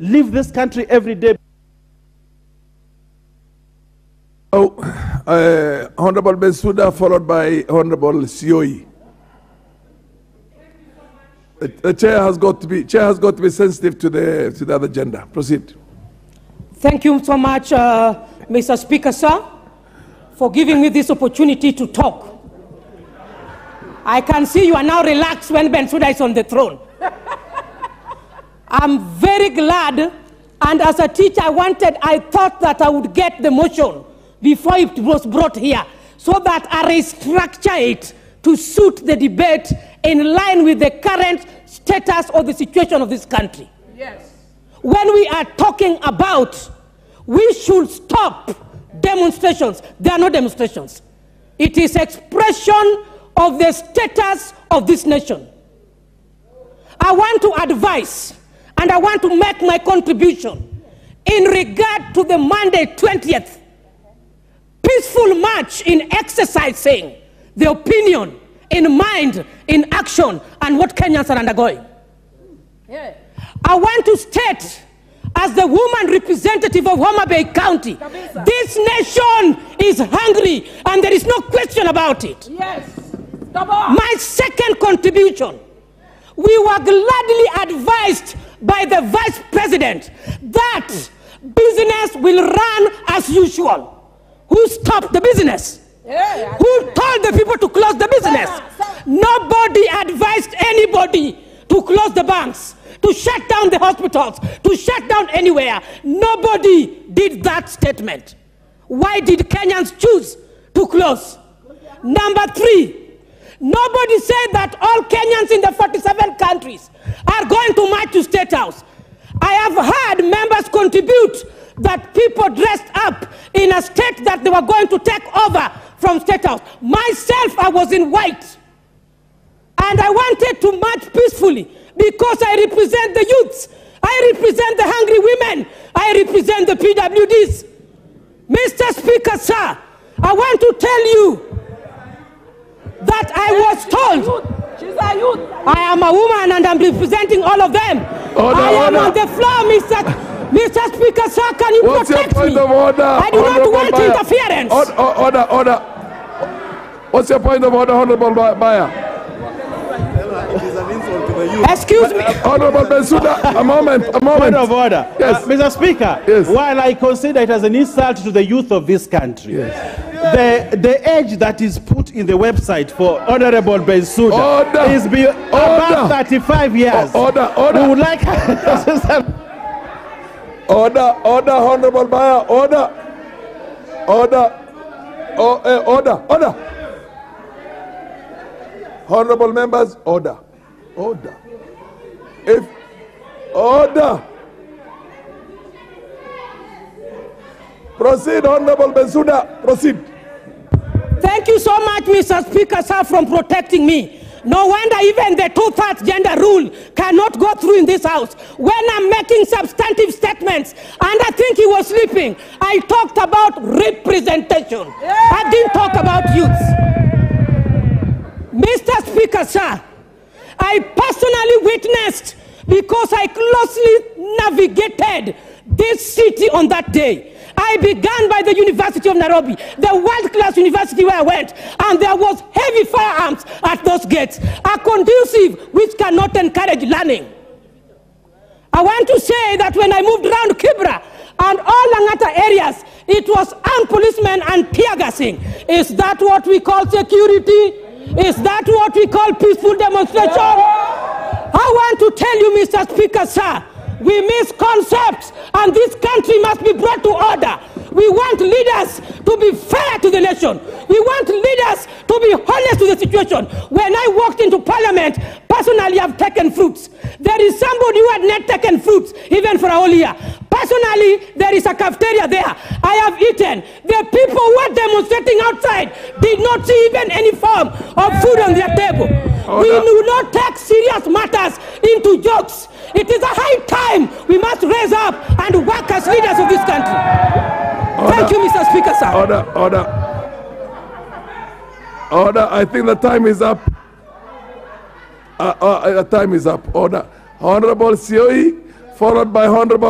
leave this country every day. Oh, uh, Honorable Bensuda, followed by Honorable Sioi. The, the chair has got to be chair has got to be sensitive to the to the other agenda. Proceed. Thank you so much, uh, Mr. Speaker, sir, for giving me this opportunity to talk. I can see you are now relaxed when Bensuda is on the throne. I'm very glad, and as a teacher, I wanted, I thought that I would get the motion before it was brought here, so that I restructure it to suit the debate in line with the current status of the situation of this country. Yes. When we are talking about we should stop demonstrations, they are not demonstrations. It is expression of the status of this nation. I want to advise and I want to make my contribution in regard to the Monday 20th peaceful march in exercising the opinion in mind, in action, and what Kenyans are undergoing. Yeah. I want to state, as the woman representative of Homa Bay County, Kabisa. this nation is hungry, and there is no question about it. Yes. My second contribution we were gladly advised by the vice president that business will run as usual. Who stopped the business? Yeah. Who told the people to close the business? Nobody advised anybody to close the banks, to shut down the hospitals, to shut down anywhere. Nobody did that statement. Why did Kenyans choose to close? Number three, nobody said that all Kenyans in the 47 countries are going to march to State House. I have heard members contribute that people dressed up in a state that they were going to take over from State House. Myself, I was in white. And I wanted to march peacefully because I represent the youths. I represent the hungry women. I represent the PWDs. Mr. Speaker, sir, I want to tell you that I was told She's a youth. I am a woman and I'm representing all of them. Order, I am order. on the floor, Mr. Mr. Speaker, sir, can you What's your protect point me? of order? I do not Honorable want Baya? interference. Order, order, order. What's your point of order, Honorable Ba- Baya? Excuse me. Honorable Bensuda, a moment, a Point moment. of order. Yes. Uh, Mr. Speaker, Yes. while I consider it as an insult to the youth of this country, the, the age that is put in the website for Honorable Bensuda Order. is be, above 35 years. Order, We would like order, order, Honorable Baya, order. Order. Oh, eh, order, order. Honorable members, order. Order. If order. Proceed, Honorable Bensuda. Proceed. Thank you so much, Mr. Speaker, sir, from protecting me. No wonder even the two-thirds gender rule cannot go through in this house. When I'm making substantive statements, and I think he was sleeping, I talked about representation. I didn't talk about youths. Mr. Speaker, sir, I personally witnessed because I closely navigated this city on that day. I began by the University of Nairobi, the world-class university where I went, and there was heavy firearms at those gates, a conducive which cannot encourage learning. I want to say that when I moved around Kibra and all Langata areas, it was armed policemen and tear gassing. Is that what we call security? Is that what we call peaceful demonstration? I want to tell you, Mr. Speaker, sir, we miss concepts and this country must be brought to order. We want leaders to be fair to the nation. We want leaders to be honest to the situation. When I walked into parliament, personally I've taken fruits. There is somebody who had not taken fruits, even for a whole year. Personally, there is a cafeteria there. I have eaten. The people who are demonstrating outside did not see even any form of food on their table. We do not take serious matters into jokes. It is a high time we must raise up and work as leaders of this country. Thank you, Mr. Speaker, sir. Order, order. Order, I think the time is up. Uh, uh, uh, time is up. Order. Honorable Sioi, followed by Honorable